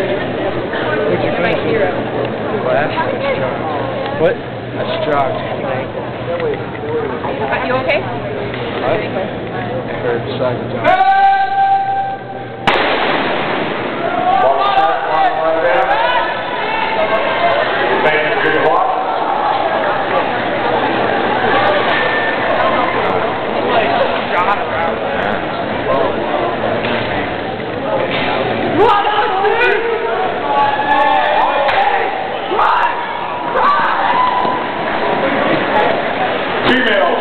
Which is my hero. Well. What? That's strong. You okay? What? I heard Sacagawea. female.